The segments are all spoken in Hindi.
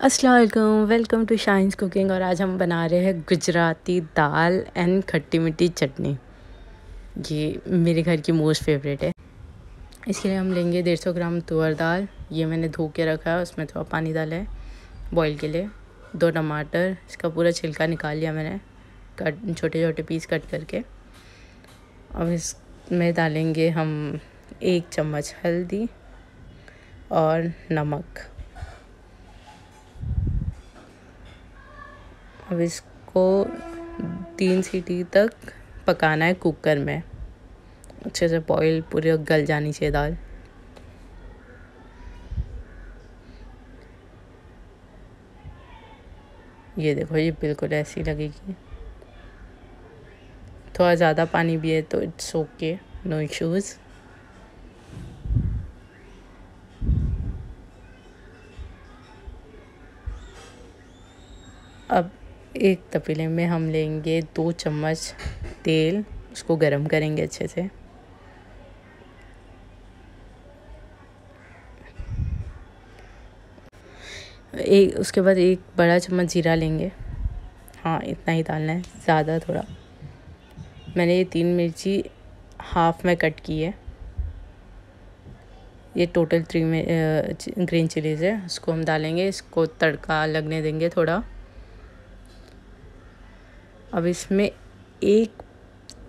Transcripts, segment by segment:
अस्सलाम वालेकुम टू शाइन्स कुकिंग और आज हम बना रहे हैं गुजराती दाल एंड खट्टी मिट्टी चटनी। ये मेरे घर की मोस्ट फेवरेट है। इसके लिए हम लेंगे डेढ़ सौ ग्राम तुअर दाल। ये मैंने धो के रखा है, उसमें थोड़ा पानी डाला है बॉईल के लिए। दो टमाटर, इसका पूरा छिलका निकाल लिया मैंने, कट छोटे छोटे पीस कट करके। अब इसमें डालेंगे हम एक चम्मच हल्दी और नमक। अब इसको तीन सीटी तक पकाना है कुकर में। अच्छे से बॉईल पूरे गल जानी चाहिए दाल। ये देखो, ये बिल्कुल ऐसी लगेगी। थोड़ा ज़्यादा पानी भी है तो इट्स ओके नो इश्यूज़ अब एक तपेले में हम लेंगे दो चम्मच तेल, उसको गरम करेंगे अच्छे से। एक, उसके बाद एक बड़ा चम्मच जीरा लेंगे। हाँ इतना ही डालना है, ज़्यादा थोड़ा। मैंने ये तीन मिर्ची हाफ़ में कट की है। ये टोटल थ्री में ग्रीन चिलीज़ है, उसको हम डालेंगे, इसको तड़का लगने देंगे थोड़ा। अब इसमें एक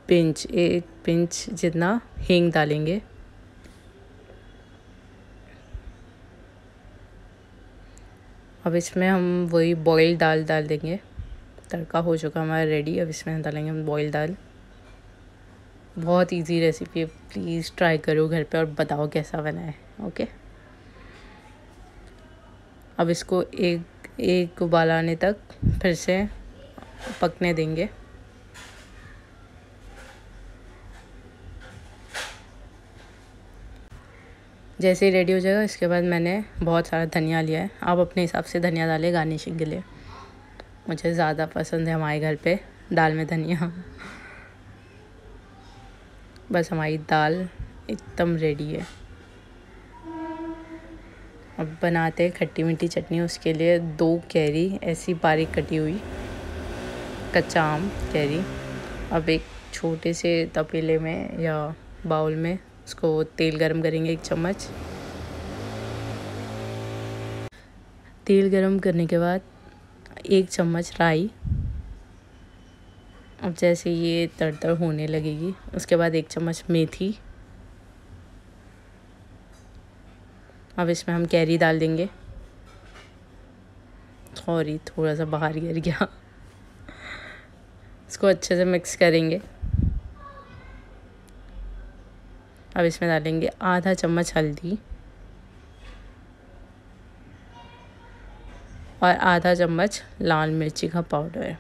पिंच एक पिंच जितना हींग डालेंगे। अब इसमें हम वही बॉयल दाल डाल देंगे। तड़का हो चुका हमारा रेडी अब इसमें डालेंगे हम बॉयल दाल। बहुत इजी रेसिपी है प्लीज़ ट्राई करो घर पे और बताओ कैसा बना है ओके अब इसको एक एक उबाल आने तक फिर से पकने देंगे। जैसे ही रेडी हो जाएगा, इसके बाद मैंने बहुत सारा धनिया लिया है। आप अपने हिसाब से धनिया डालें गार्निशिंग के लिए। मुझे ज़्यादा पसंद है हमारे घर पे दाल में धनिया। बस हमारी दाल एकदम रेडी है। अब बनाते हैं खट्टी मीठी चटनी, उसके लिए दो कैरी ऐसी बारीक कटी हुई। कच्चा आम, कैरी। अब एक छोटे से तपेले में या बाउल में उसको तेल गरम करेंगे एक चम्मच। तेल गरम करने के बाद एक चम्मच राई। अब जैसे ये तड़तड़ होने लगेगी, उसके बाद एक चम्मच मेथी। अब इसमें हम कैरी डाल देंगे। सॉरी, थोड़ा सा बाहर गिर गया। इसको अच्छे से मिक्स करेंगे। अब इसमें डालेंगे आधा चम्मच हल्दी। और आधा चम्मच लाल मिर्ची का पाउडर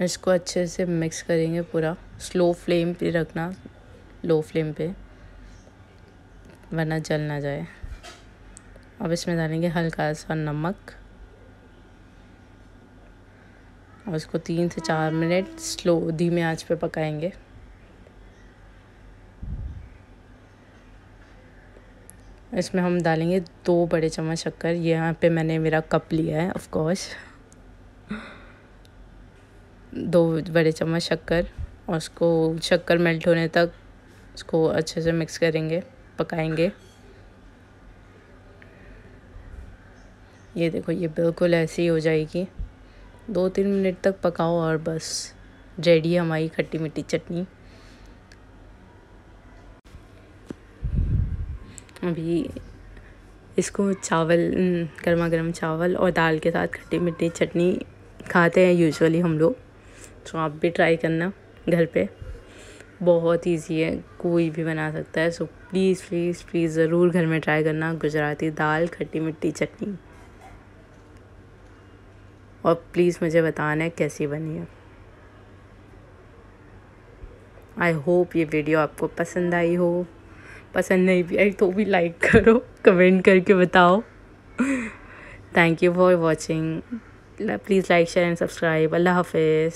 इसको अच्छे से मिक्स करेंगे पूरा। स्लो फ्लेम पे रखना। लो फ्लेम पे। वरना जल ना जाए। अब इसमें डालेंगे हल्का सा नमक। और इसको तीन से चार मिनट स्लो, धीमे आँच पे पकाएँगे। इसमें हम डालेंगे दो बड़े चम्मच शक्कर। यहाँ पे मैंने मेरा कप लिया है ऑफ़ कोर्स दो बड़े चम्मच शक्कर और उसको, शक्कर मेल्ट होने तक उसको अच्छे से मिक्स करेंगे, पकाएँगे। ये देखो, ये बिल्कुल ऐसी हो जाएगी। दो तीन मिनट तक पकाओ और बस। रेडी हमारी खट्टी मिट्टी चटनी। अभी इसको चावल गर्मा गर्म चावल और दाल के साथ खट्टी मिट्टी चटनी खाते हैं यूजुअली हम लोग। तो आप भी ट्राई करना घर पे। बहुत इजी है, कोई भी बना सकता है। सो प्लीज़ प्लीज़ प्लीज़ ज़रूर घर में ट्राई करना। गुजराती दाल, खट्टी मिट्टी चटनी। और प्लीज़ मुझे बताना है कैसी बनी है। आई होप ये वीडियो आपको पसंद आई हो। पसंद नहीं भी आई तो भी लाइक करो कमेंट करके बताओ। Thank you for watching please like share and subscribe अल्लाह हाफिज़।